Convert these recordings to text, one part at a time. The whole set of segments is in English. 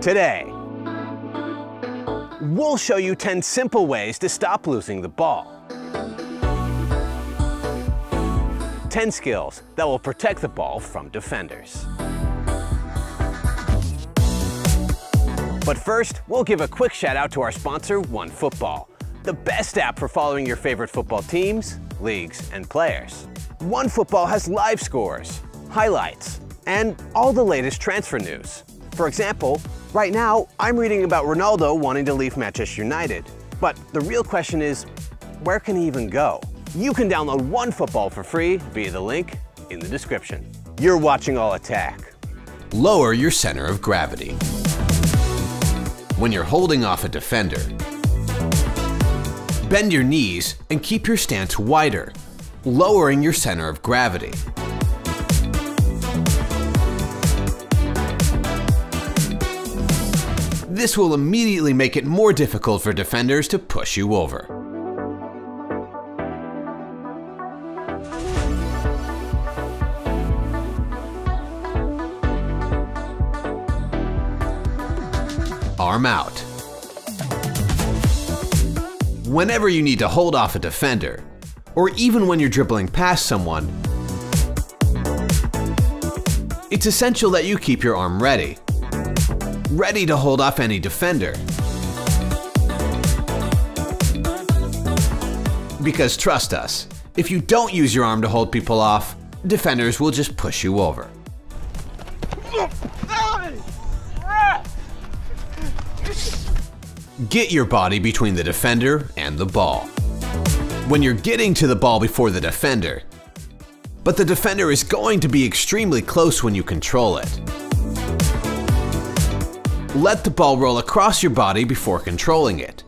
Today, we'll show you 10 simple ways to stop losing the ball. 10 skills that will protect the ball from defenders. But first, we'll give a quick shout out to our sponsor, OneFootball, the best app for following your favorite football teams, leagues, and players. OneFootball has live scores, highlights, and all the latest transfer news. For example, right now, I'm reading about Ronaldo wanting to leave Manchester United. But the real question is, where can he even go? You can download OneFootball for free via the link in the description. You're watching All Attack. Lower your center of gravity. When you're holding off a defender, bend your knees and keep your stance wider, lowering your center of gravity. This will immediately make it more difficult for defenders to push you over. Arm out. Whenever you need to hold off a defender, or even when you're dribbling past someone, it's essential that you keep your arm ready ready to hold off any defender. Because trust us, if you don't use your arm to hold people off, defenders will just push you over. Get your body between the defender and the ball. When you're getting to the ball before the defender, but the defender is going to be extremely close when you control it. Let the ball roll across your body before controlling it.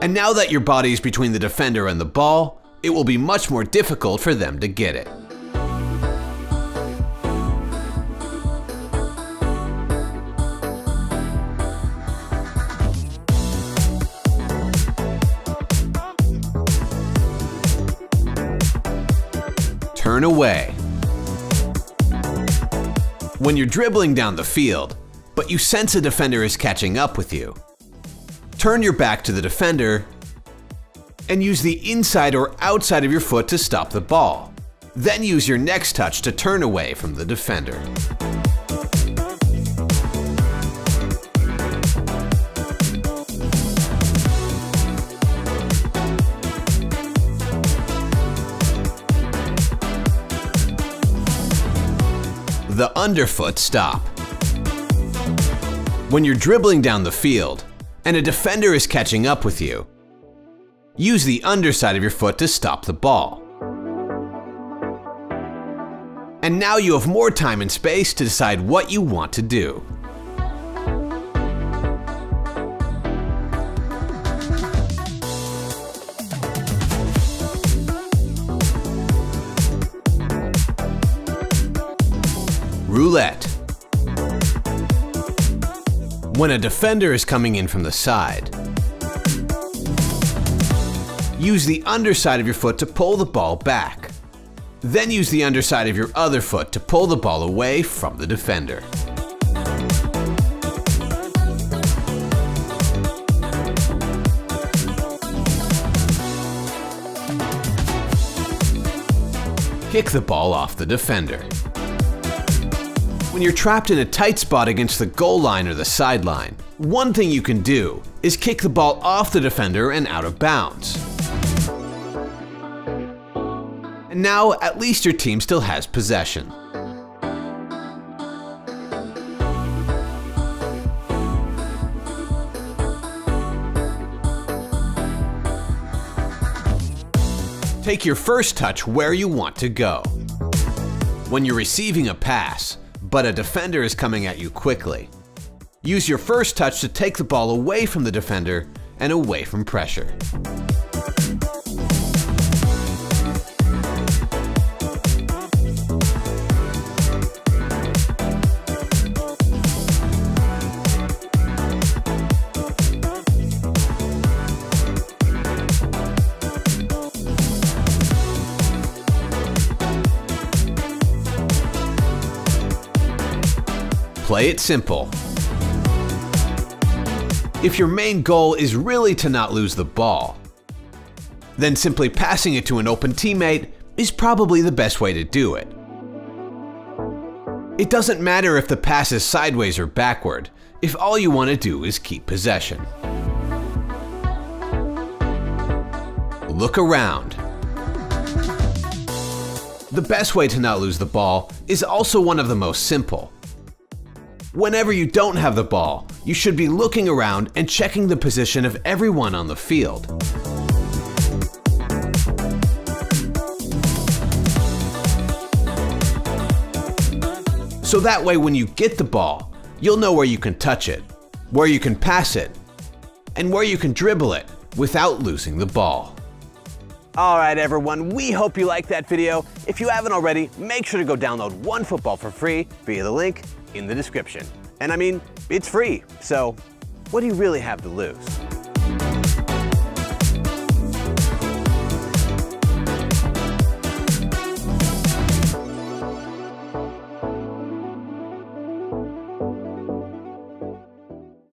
And now that your body is between the defender and the ball, it will be much more difficult for them to get it. Turn away when you're dribbling down the field, but you sense a defender is catching up with you. Turn your back to the defender and use the inside or outside of your foot to stop the ball. Then use your next touch to turn away from the defender. The underfoot stop. When you're dribbling down the field and a defender is catching up with you, use the underside of your foot to stop the ball. And now you have more time and space to decide what you want to do. Roulette. When a defender is coming in from the side, use the underside of your foot to pull the ball back. Then use the underside of your other foot to pull the ball away from the defender. Kick the ball off the defender. When you're trapped in a tight spot against the goal line or the sideline, one thing you can do is kick the ball off the defender and out of bounds. And now, at least your team still has possession. Take your first touch where you want to go. When you're receiving a pass, but a defender is coming at you quickly. Use your first touch to take the ball away from the defender and away from pressure. Play it simple. If your main goal is really to not lose the ball, then simply passing it to an open teammate is probably the best way to do it. It doesn't matter if the pass is sideways or backward, if all you want to do is keep possession. Look around. The best way to not lose the ball is also one of the most simple. Whenever you don't have the ball, you should be looking around and checking the position of everyone on the field. So that way when you get the ball, you'll know where you can touch it, where you can pass it, and where you can dribble it without losing the ball. All right, everyone, we hope you liked that video. If you haven't already, make sure to go download OneFootball for free via the link in the description. And I mean, it's free, so what do you really have to lose?